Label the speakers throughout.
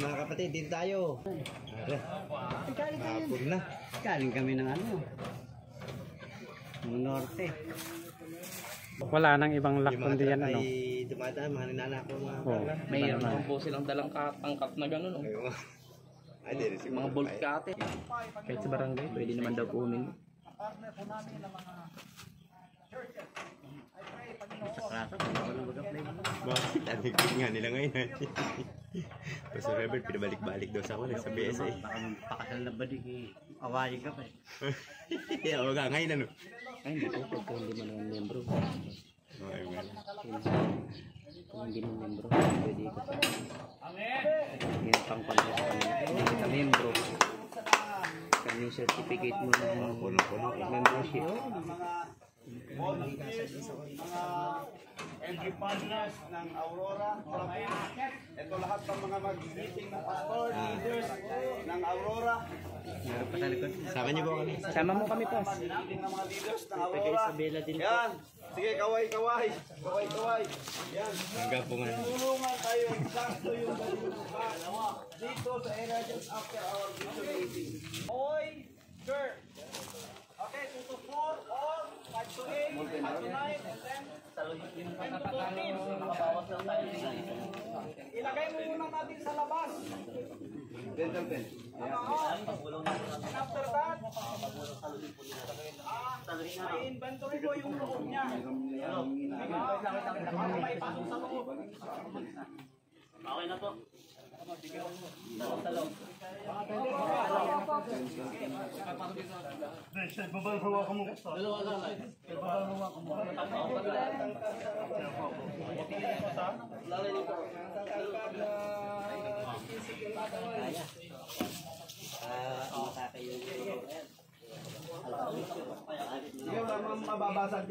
Speaker 1: Ay mga kapatid, dito tayo. Hapon na.
Speaker 2: Galing kami ng ano. Ng norte.
Speaker 3: Wala nang ibang lock
Speaker 1: Yung mga
Speaker 3: kundi yan ano.
Speaker 1: ay dumadaan, mga ninanakaw mga
Speaker 3: Oo.
Speaker 1: kapla.
Speaker 4: Mayroon naman po silang dalang ka- tangkap na gano'n. Oh.
Speaker 1: Ayun. Ay.
Speaker 4: Mga bolt kate. Kahit sa barangay, pwede naman daw kunin.
Speaker 1: Bakit? Ang higpit nga nila ngayon. Pastor Robert, pinabalik-balik daw sa ako sa BSA.
Speaker 2: Baka pakasal na ba di awali ka pa eh.
Speaker 1: Oo nga, ngayon ano?
Speaker 4: Ay, hindi po. Pagka hindi mo naman membro.
Speaker 1: Okay, well.
Speaker 4: Kung hindi mo membro, pwede ka sa Yung pang contest ka nila. Hindi ka membro. Kaya yung certificate mo ng
Speaker 5: Entry partners ng Aurora. Ito lahat ng mga mag-meeting ng pastor, leaders ng Aurora.
Speaker 1: Sama niyo po kami.
Speaker 4: Sama mo kami, Pas.
Speaker 5: Meeting ng mga leaders ng Aurora. Yan. Sige, kaway, kaway. Kaway, kaway. Yan.
Speaker 1: Hanggang po nga.
Speaker 5: Tulungan tayo eksakto yung balulukan dito sa area just after our vision meeting. Oy, sir. Okay, 2 Ilagay mo muna natin sa labas. Dental pen. And after that, ah, may inventory ko yung loob niya. Para may pasok sa loob.
Speaker 2: Ah, matake yung
Speaker 5: Sige, wala namang mababasag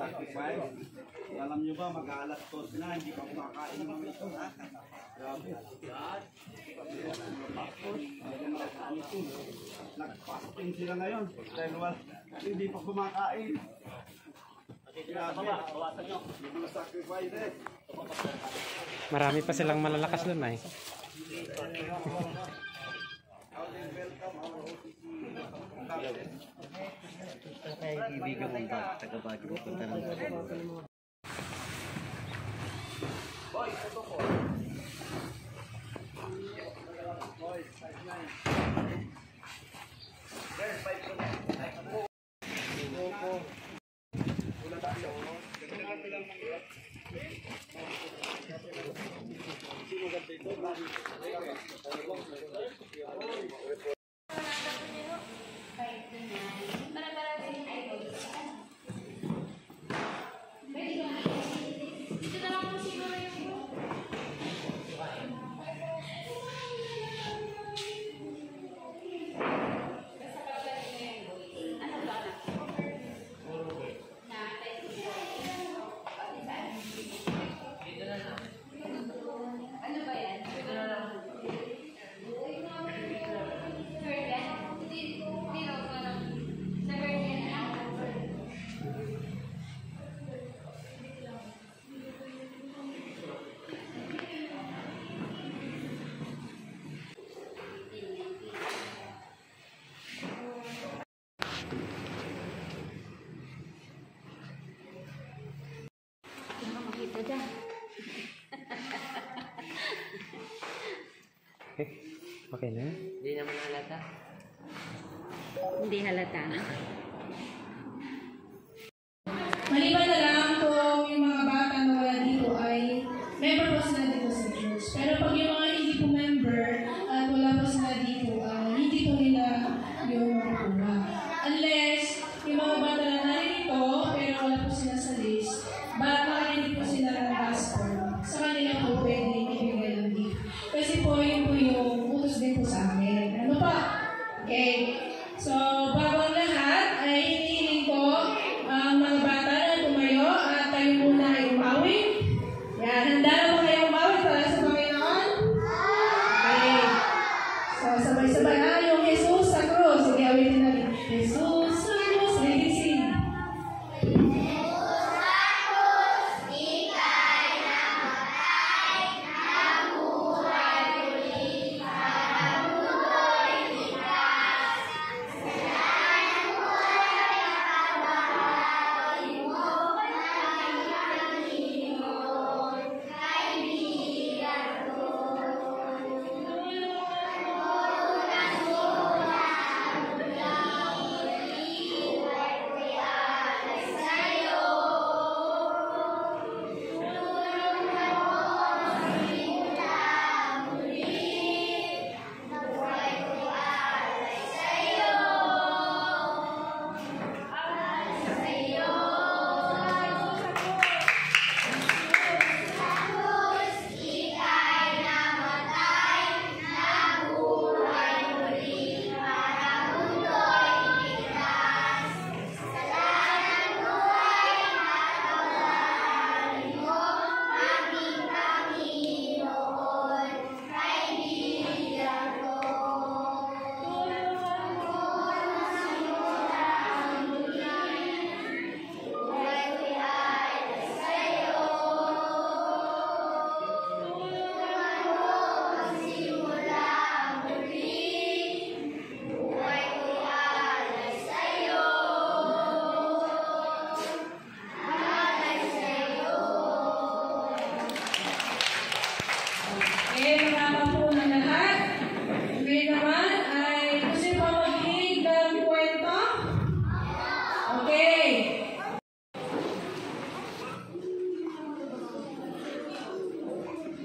Speaker 5: sacrifice. Alam nyo ba, mag-aalas tos na, hindi pa kumakain ng ito. Grabe. Nag-fasting sila ngayon. Dahil wala, hindi pa kumakain.
Speaker 3: Marami pa silang malalakas doon ay.
Speaker 2: Kaya kaibigan mong bag, taga Baguio, punta ng Baguio.
Speaker 3: Okay na.
Speaker 4: Hindi naman halata.
Speaker 6: Hindi halata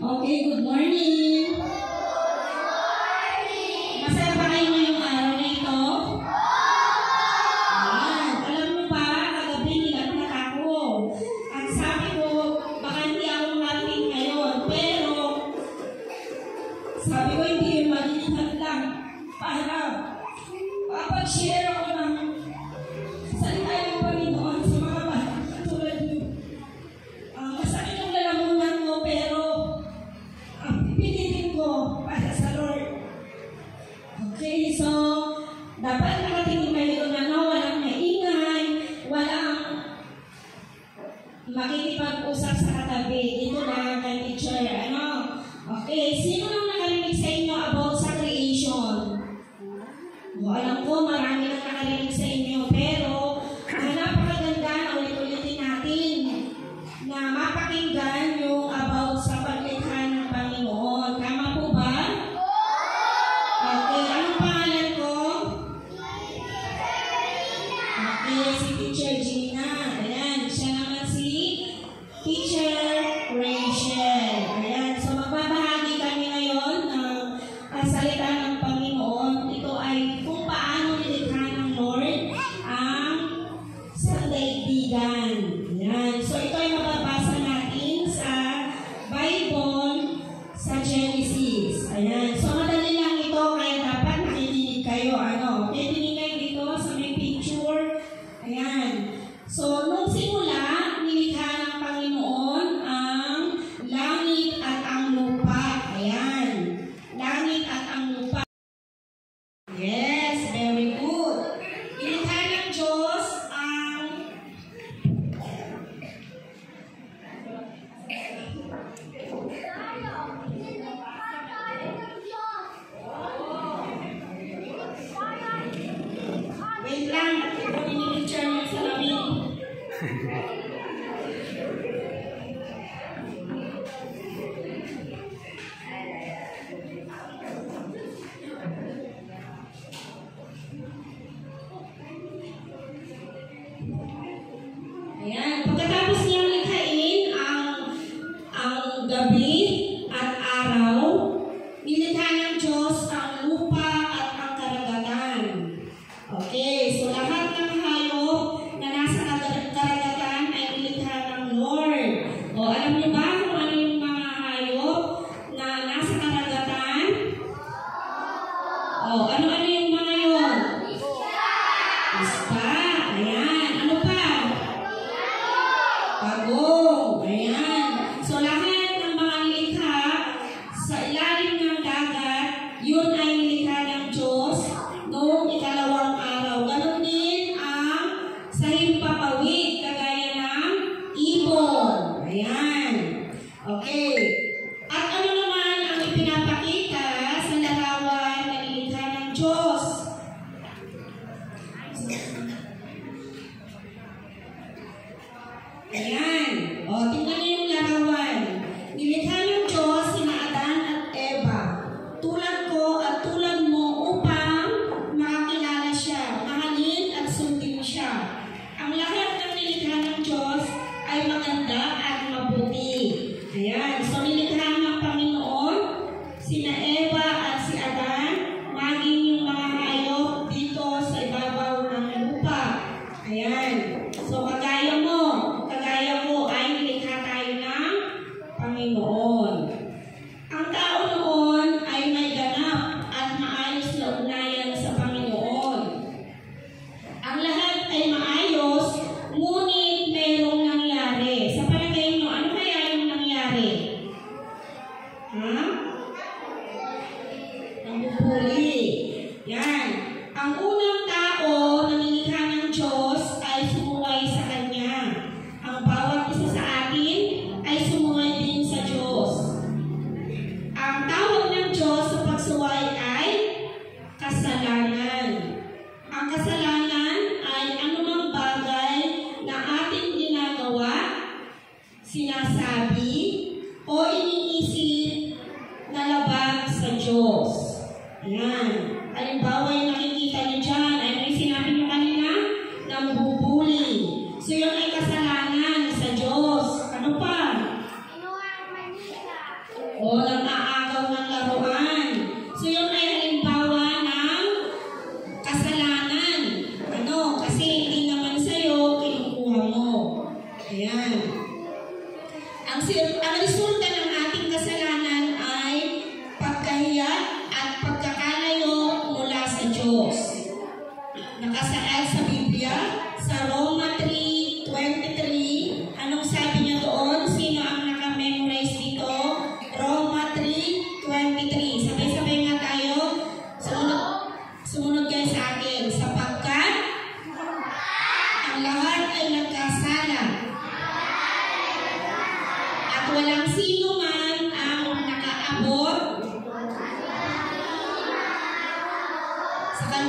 Speaker 7: Okay,
Speaker 8: good morning.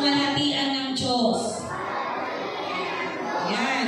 Speaker 8: Kalwalhatian ng Diyos. Yan.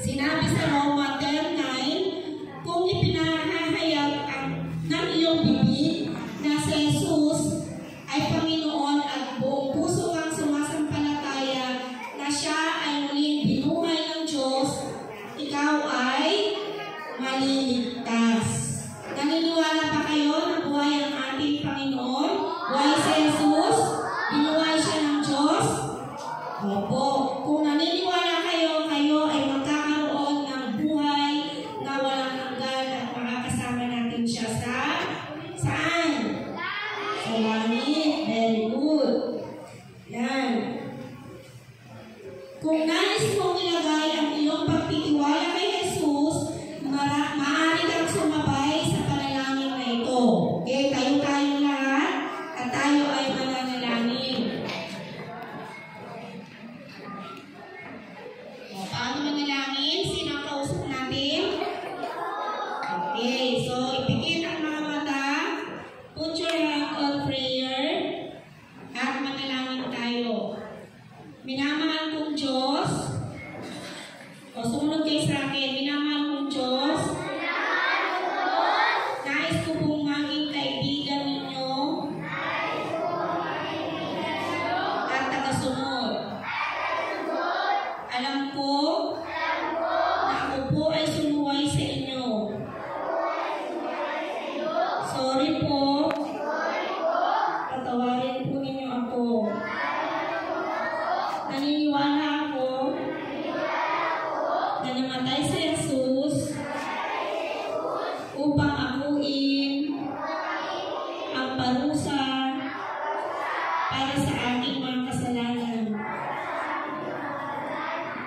Speaker 8: Sinabi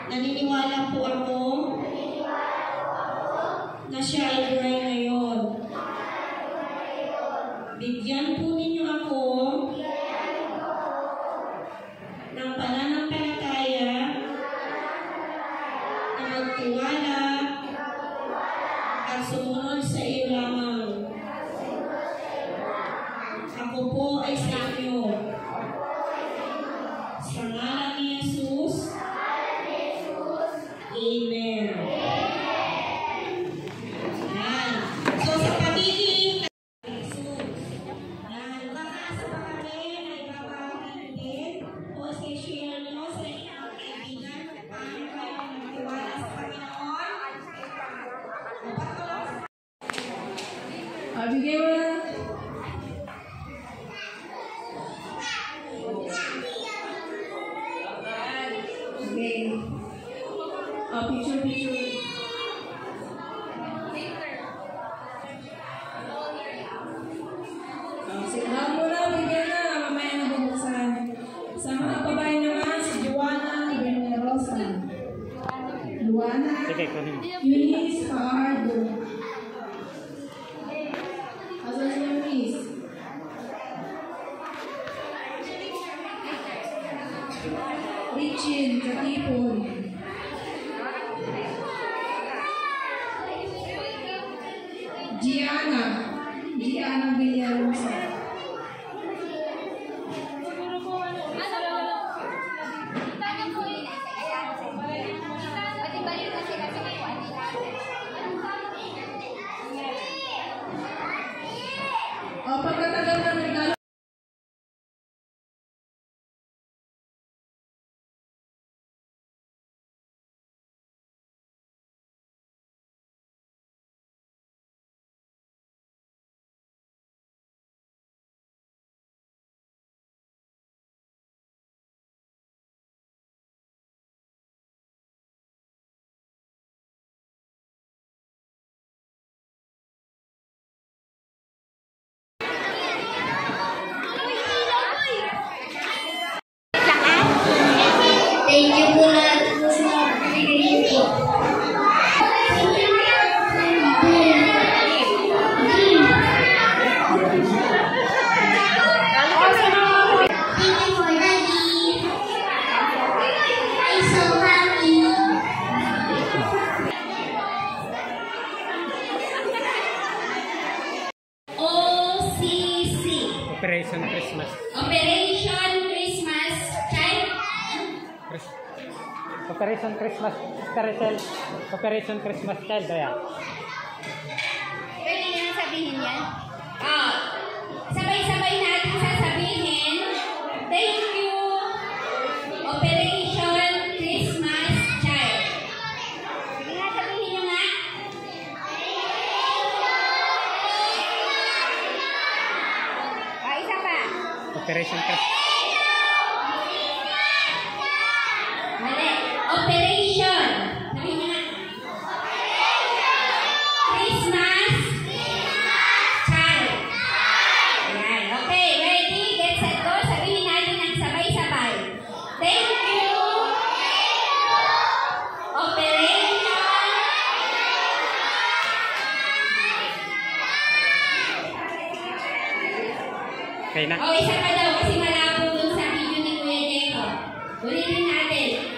Speaker 8: Naniniwala po ako na siya ay buhay
Speaker 6: They, uh, picture, picture,
Speaker 3: Operation Christmas Carousel. Operation Christmas Child, ayan.
Speaker 9: Pwede nyo sabihin yan?
Speaker 7: Ah, sabay-sabay natin sasabihin, thank you, Operation Christmas Child.
Speaker 9: Sige nga, sabihin nyo nga. Ah, isa pa.
Speaker 3: Operation Christmas na.
Speaker 7: O, isa pa daw kasi malabo dun sa video ni Kuya Jacob. Ulitin natin.